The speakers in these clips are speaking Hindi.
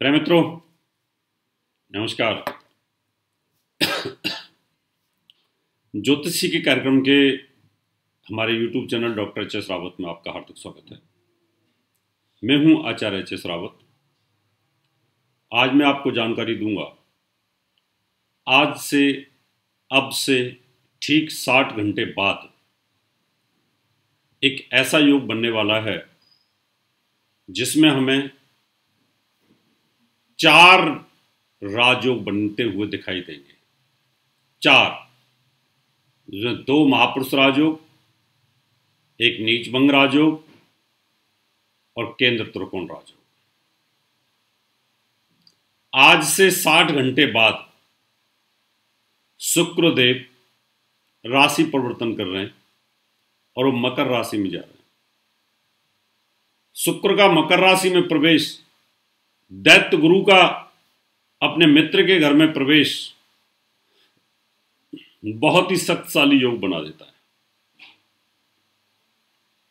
प्रिय मित्रों नमस्कार ज्योतिषी के कार्यक्रम के हमारे YouTube channel doctor H S Rawat में आपका हार्दिक स्वागत है। मैं हूँ आचार्य एच एस रावत आज मैं आपको जानकारी दूँगा। आज से, अब से ठीक साठ घंटे बाद एक ऐसा योग बनने वाला है जिसमें हमें चार राजयोग बनते हुए दिखाई देंगे। चार। दो महापुरुष राजयोग एक नीचभंग राजयोग और केंद्र त्रिकोण राजयोग आज से साठ घंटे बाद शुक्रदेव राशि परिवर्तन कर रहे हैं और वो मकर राशि में जा रहे हैं। शुक्र का मकर राशि में प्रवेश दैत्य गुरु का अपने मित्र के घर में प्रवेश बहुत ही शक्तिशाली योग बना देता है।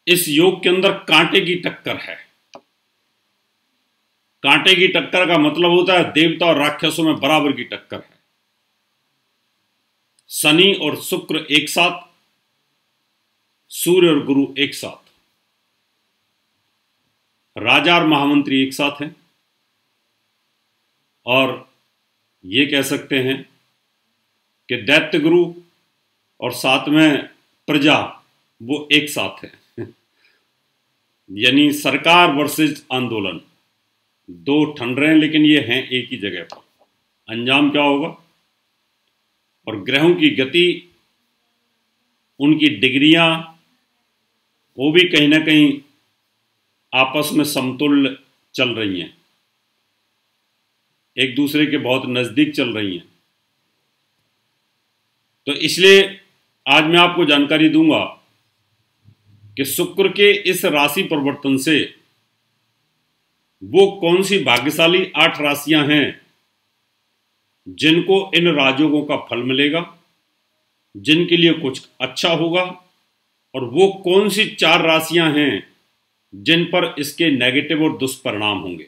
इस योग के अंदर कांटे की टक्कर है। कांटे की टक्कर का मतलब होता है देवता और राक्षसों में बराबर की टक्कर है। शनि और शुक्र एक साथ, सूर्य और गुरु एक साथ, राजा और महामंत्री एक साथ हैं। और ये कह सकते हैं कि दैत्य गुरु और साथ में प्रजा, वो एक साथ है। यानी सरकार वर्सेज आंदोलन। दो ठंड रहे हैं, लेकिन ये हैं एक ही जगह पर। अंजाम क्या होगा? और ग्रहों की गति, उनकी डिग्रियाँ, वो भी कहीं ना कहीं आपस में समतुल्य चल रही हैं। एक दूसरे के बहुत नज़दीक चल रही हैं। तो इसलिए आज मैं आपको जानकारी दूँगा कि शुक्र के इस राशि परिवर्तन से वो कौन सी भाग्यशाली आठ राशियाँ हैं जिनको इन राजयोगों का फल मिलेगा, जिनके लिए कुछ अच्छा होगा, और वो कौन सी चार राशियाँ हैं जिन पर इसके नेगेटिव और दुष्परिणाम होंगे।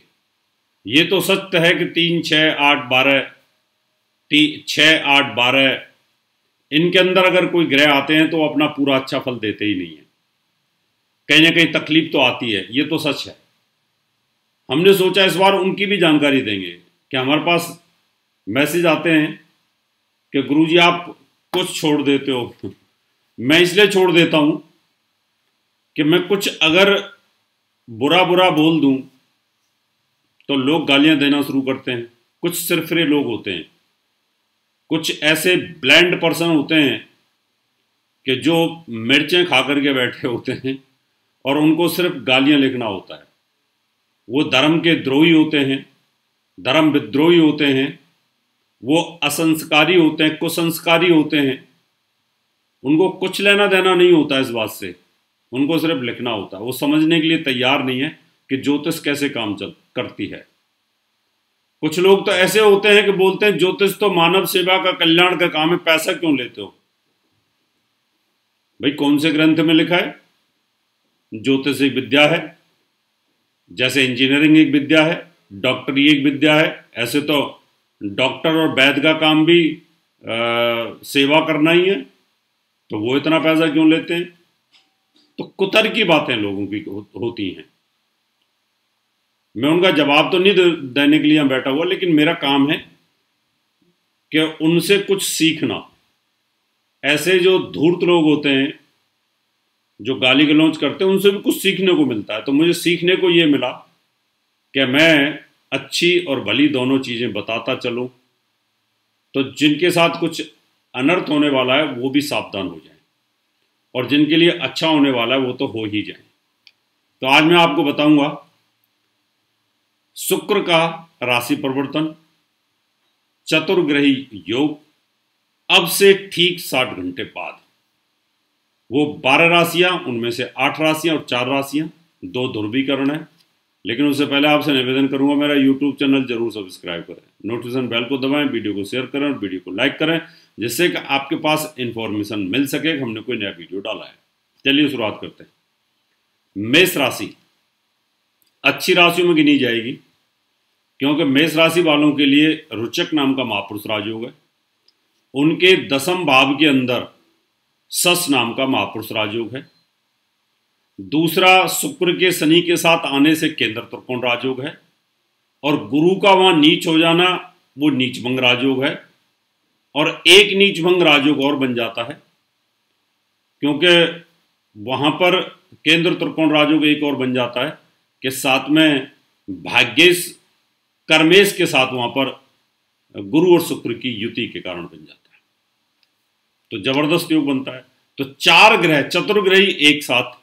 ये तो सत्य है कि तीन छः आठ, बारह छः आठ, बारह, इनके अंदर अगर कोई ग्रह आते हैं तो अपना पूरा अच्छा फल देते ही नहीं है। कहीं ना कहीं तकलीफ़ तो आती है, ये तो सच है। हमने सोचा इस बार उनकी भी जानकारी देंगे कि हमारे पास मैसेज आते हैं कि गुरुजी आप कुछ छोड़ देते हो। मैं इसलिए छोड़ देता हूँ कि मैं कुछ अगर बुरा बुरा बोल दूँ तो लोग गालियाँ देना शुरू करते हैं। कुछ सिरफरे लोग होते हैं। कुछ ऐसे ब्लैंड पर्सन होते हैं कि जो मिर्चें खा करके बैठे होते हैं और उनको सिर्फ़ गालियाँ लिखना होता है। वो धर्म के द्रोही होते हैं, धर्म विद्रोही होते हैं, वो असंस्कारी होते हैं, कुसंस्कारी होते हैं। उनको कुछ लेना देना नहीं होता इस बात से। उनको सिर्फ़ लिखना होता है। वो समझने के लिए तैयार नहीं है कि ज्योतिष कैसे काम चल करती है। कुछ लोग तो ऐसे होते हैं कि बोलते हैं ज्योतिष तो मानव सेवा का कल्याण का काम है पैसा क्यों लेते हो? भाई कौन से ग्रंथ में लिखा है? ज्योतिष एक विद्या है जैसे इंजीनियरिंग एक विद्या है डॉक्टरी एक विद्या है ऐसे तो डॉक्टर और वैद्य का काम भी आ, सेवा करना ही है तो वो इतना पैसा क्यों लेते हैं? तो कुतर की बातें लोगों की होती हैं। मैं उनका जवाब तो नहीं देने के लिए बैठा हुआ, लेकिन मेरा काम है कि उनसे कुछ सीखना। ऐसे जो धूर्त लोग होते हैं, जो गाली गलौज करते हैं, उनसे भी कुछ सीखने को मिलता है। तो मुझे सीखने को ये मिला कि मैं अच्छी और भली दोनों चीज़ें बताता चलूँ तो जिनके साथ कुछ अनर्थ होने वाला है, वो भी सावधान हो जाए। और जिनके लिए अच्छा होने वाला है, वो तो हो ही जाए। तो आज मैं आपको बताऊँगा शुक्र का राशि परिवर्तन, चतुर्ग्रही योग, अब से ठीक साठ घंटे बाद। वो बारह राशियाँ, उनमें से आठ राशियाँ और चार राशियाँ, दो ध्रुवीकरण है। लेकिन उससे पहले आपसे निवेदन करूँगा, मेरा यूट्यूब चैनल ज़रूर सब्सक्राइब करें। नोटिफिकेशन बेल को दबाएँ, वीडियो को शेयर करें और वीडियो को लाइक करें, जिससे कि आपके पास इंफॉर्मेशन मिल सके, हमने कोई नया वीडियो डाला है। चलिए शुरुआत करते हैं। मेष राशि अच्छी राशियों में गिनी जाएगी, क्योंकि मेष राशि वालों के लिए रुचक नाम का महापुरुष राजयोग है। उनके दसम भाव के अंदर सस नाम का महापुरुष राजयोग है। दूसरा, शुक्र के शनि के साथ आने से केंद्र त्रिकोण राजयोग है। और गुरु का वहाँ नीच हो जाना, वो नीचभंग राजयोग है। और एक नीचभंग राजयोग और बन जाता है, क्योंकि वहाँ पर केंद्र त्रिकोण राजयोग एक और बन जाता है। कि साथ में भाग्येश कर्मेश के साथ वहाँ पर गुरु और शुक्र की युति के कारण बन जाता है। तो ज़बरदस्त योग बनता है। तो चार ग्रह, चतुर्ग्रही एक साथ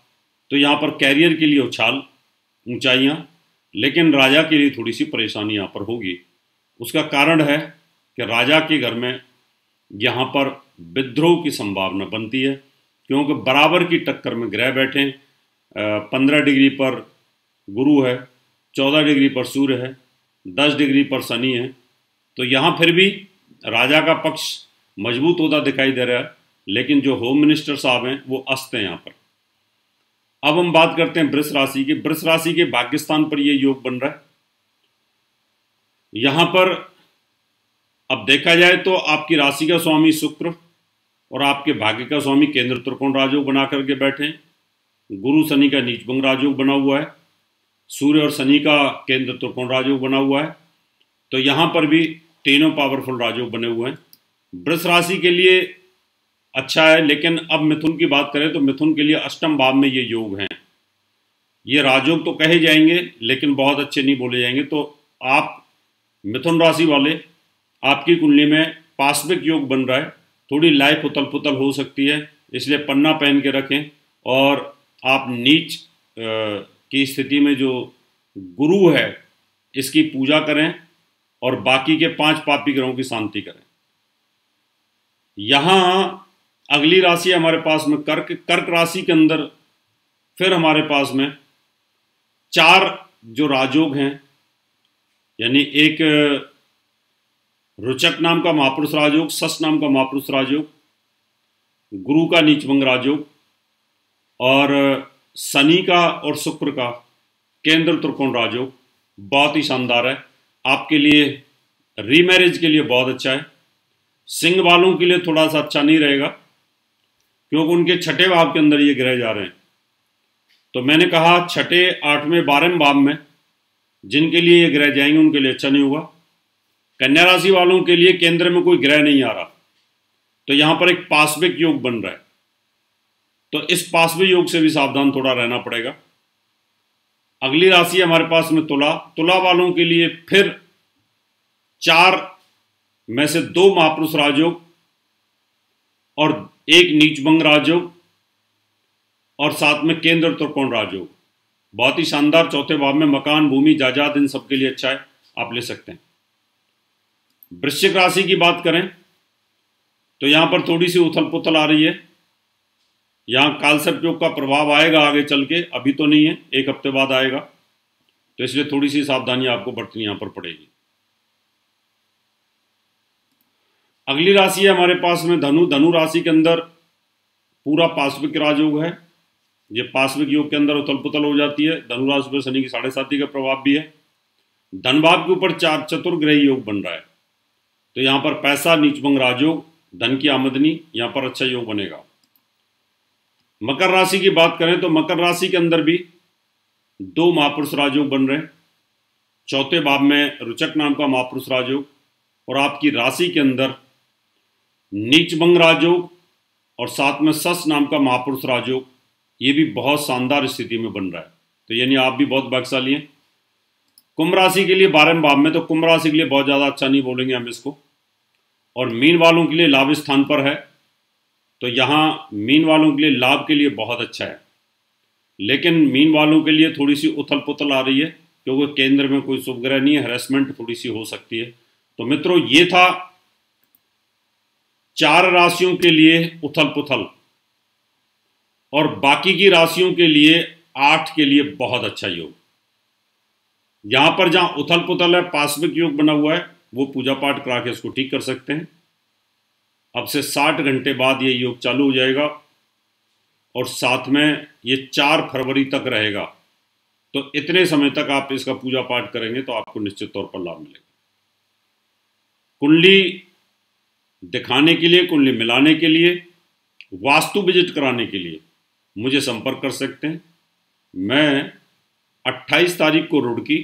तो यहाँ पर कैरियर के लिए उछाल, ऊंचाइयाँ, लेकिन राजा के लिए थोड़ी सी परेशानी यहाँ पर होगी। उसका कारण है कि राजा के घर में यहाँ पर विद्रोह की संभावना बनती है, क्योंकि बराबर की टक्कर में ग्रह बैठे पंद्रह डिग्री पर गुरु है, चौदह डिग्री पर सूर्य है, दस डिग्री पर शनि है तो यहाँ फिर भी राजा का पक्ष मज़बूत होता दिखाई दे रहा है, लेकिन जो होम मिनिस्टर साहब हैं, वो अस्त हैं यहाँ पर। अब हम बात करते हैं वृष राशि की। वृष राशि के पाकिस्तान पर ये योग बन रहा है। यहाँ पर अब देखा जाए तो आपकी राशि का स्वामी शुक्र और आपके भाग्य का स्वामी केंद्र त्रिकोण राजयोग बना करके बैठे गुरु शनि का नीचभंग राजयोग बना हुआ है। सूर्य और शनि का केंद्र त्रिकोण राजयोग बना हुआ है? तो यहाँ पर भी तीनों पावरफुल राजयोग बने हुए हैं। वृष राशि के लिए अच्छा है, लेकिन अब मिथुन की बात करें तो मिथुन के लिए अष्टम भाव में ये योग हैं। ये राजयोग तो कहे जाएँगे, लेकिन बहुत अच्छे नहीं बोले जाएँगे। तो आप मिथुन राशि वाले, आपकी कुंडली में पास्विक योग बन रहा है। थोड़ी लाइफ उतल पुतल हो सकती है, इसलिए पन्ना पहन के रखें और आप नीच की स्थिति में जो गुरु है, इसकी पूजा करें और बाकी के पाँच पापी ग्रहों की शांति करें। यहाँ अगली राशि हमारे पास में कर्क कर्क राशि के अंदर फिर हमारे पास में चार जो राजयोग हैं, यानी एक रुचक नाम का महापुरुष राजयोग, सस नाम का महापुरुष राजयोग, गुरु का नीचभंग राजयोग और शनि का और शुक्र का केंद्र त्रिकोण राजयोग बहुत ही शानदार है। आपके लिए रीमैरिज के लिए बहुत अच्छा है। सिंह वालों के लिए थोड़ा सा अच्छा नहीं रहेगा, क्योंकि उनके छठे भाव के अंदर ये ग्रह जा रहे हैं। तो मैंने कहा, छठे, आठवें, बारहवें भाव में जिनके लिए ये ग्रह जाएँगे, उनके लिए अच्छा नहीं होगा। कन्या राशि वालों के लिए केंद्र में कोई ग्रह नहीं आ रहा। तो यहाँ पर एक पासविक योग बन रहा है। तो इस पासविक योग से भी सावधान थोड़ा रहना पड़ेगा। अगली राशि हमारे पास में तुला। तुला वालों के लिए फिर चार में से दो महापुरुष राजयोग और एक नीचभंग राजयोग और साथ में केंद्र त्रिकोण राजयोग। बहुत ही शानदार चौथे भाव में मकान, भूमि, जायदाद इन सबके लिए अच्छा है, आप ले सकते हैं। वृश्चिक राशि की बात करें तो यहाँ पर थोड़ी सी उथल पुथल आ रही है। यहाँ कालसर्प योग का प्रभाव आएगा आगे चल के, अभी तो नहीं है, एक हफ़्ते बाद आएगा। तो इसलिए थोड़ी सी सावधानी आपको बरतनी यहाँ पर पड़ेगी। अगली राशि है हमारे पास में धनु। धनु राशि के अंदर पूरा पाश्विक राजयोग है। ये पाश्विक योग के अंदर उथल पुथल हो जाती है। धनु राशि पर शनि की साढ़े साथी का प्रभाव भी है। धनभाव के ऊपर चार चतुर्ग्रही योग बन रहा है। तो यहाँ पर पैसा, नीचभंग राजयोग, धन की आमदनी, यहाँ पर अच्छा योग बनेगा। मकर राशि की बात करें तो मकर राशि के अंदर भी दो महापुरुष राजयोग बन रहे हैं। चौथे भाव में रुचक नाम का महापुरुष राजयोग और आपकी राशि के अंदर नीचभंग राजयोग और साथ में सस नाम का महापुरुष राजयोग, ये भी बहुत शानदार स्थिति में बन रहा है। तो यानी आप भी बहुत भाग्यशाली हैं। कुंभ राशि के लिए बारह भाव में तो कुंभ राशि के लिए बहुत ज़्यादा अच्छा नहीं बोलेंगे हम इसको। और मीन वालों के लिए लाभ स्थान पर है। तो यहाँ मीन वालों के लिए लाभ के लिए बहुत अच्छा है। लेकिन मीन वालों के लिए थोड़ी सी उथल पुथल आ रही है, क्योंकि केंद्र में कोई शुभ ग्रह नहीं है हरेसमेंट थोड़ी सी हो सकती है। तो मित्रों, ये था चार राशियों के लिए उथल पुथल और बाकी की राशियों के लिए आठ के लिए बहुत अच्छा योग। यहाँ पर जहाँ उथल पुथल है, पाश्विक योग बना हुआ है, वो पूजा पाठ करा के इसको ठीक कर सकते हैं। अब से साठ घंटे बाद ये योग चालू हो जाएगा और साथ में ये चार फरवरी तक रहेगा। तो इतने समय तक आप इसका पूजा पाठ करेंगे तो आपको निश्चित तौर पर लाभ मिलेगा। कुंडली दिखाने के लिए, कुंडली मिलाने के लिए, वास्तु विज़िट कराने के लिए मुझे संपर्क कर सकते हैं। मैं 28 तारीख को रुड़की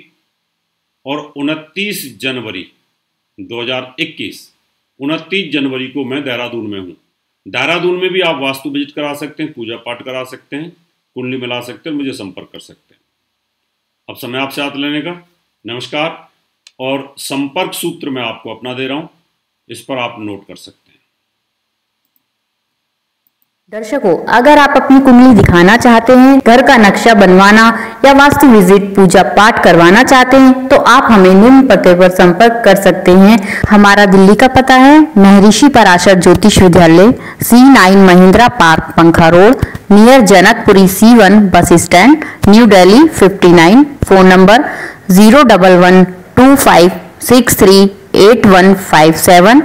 और 29 जनवरी 2021 उनतीस जनवरी को मैं देहरादून में हूँ। देहरादून में भी आप वास्तु विज़िट करा सकते हैं, पूजा पाठ करा सकते हैं, कुंडली मिला सकते हैं, मुझे संपर्क कर सकते हैं। अब समय आपसे हाथ लेने का। नमस्कार। और संपर्क सूत्र मैं आपको अपना दे रहा हूँ, इस पर आप नोट कर सकते हैं। दर्शकों, अगर आप अपनी कुंडली दिखाना चाहते हैं, घर का नक्शा बनवाना या वास्तु विज़िट पूजा पाठ करवाना चाहते हैं तो आप हमें निम्न पते पर संपर्क कर सकते हैं। हमारा दिल्ली का पता है, Maharshi Parashar Jyotish Vidyalaya C nine Mahindra park, Pankha road, near Janakpuri C one bus stand, new Delhi fifty nine phone number zero double one two five six three eight one five seven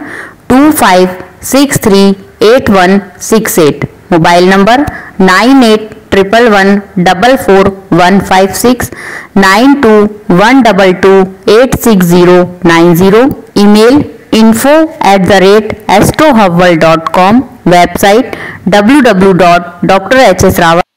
two five six three eight one six eight mobile number nine eight triple one double four one five six nine two one double two eight six zero nine zero email info at the rate astro dot com website W W dot doctor H S Rawat